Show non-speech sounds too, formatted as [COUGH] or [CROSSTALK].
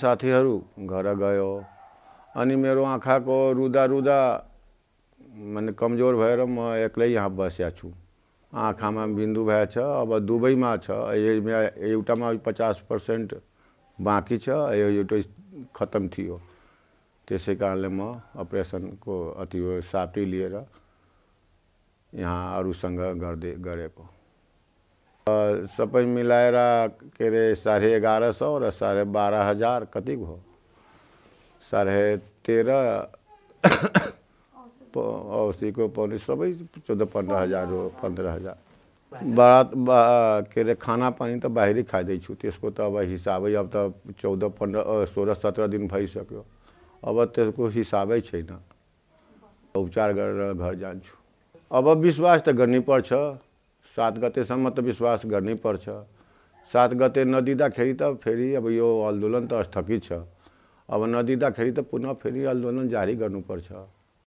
साथीहरू घर गयो अनि मेरो आँखाको रुदा रुदा माने कमज़ोर भएर म एक्लै यहाँ बसिया छु आँखामा बिन्दु भएछ अब दुबईमा छ एउटामा पचास पर्सेन्ट बाँकी छ एउटा खत्तम थियो त्यसै कारणले म अति सापटी लिएर यहाँ अरूसँग सबै मिलाएर के अरे साढे एघार सौ र साढे बाह्र हज़ार, कति हो साढे तेह्र [COUGHS] औँसीको पाउने सबै चौध पन्ध्र हज़ार हो पन्ध्र हज़ार। बारात बा, के अरे खाना पानी तो त बाहिरै खाँदैछु त्यसको त अब हिसाबै अब त चौध पन्ध्र सोह्र सत्र दिन भइसक्यो अब त्यसको हिसाबै छैन उपचार गरेर घर जान्छु अब विश्वास त गर्नै पर्छ सात गतेसम्म त विश्वास गर्नै पर्छ। सात गते नदिँदाखेरि त फेरि अब यो आन्दोलन त स्थगित छ। अब नदिँदाखेरि त पुनः फेरि आन्दोलन जारी गर्नुपर्छ।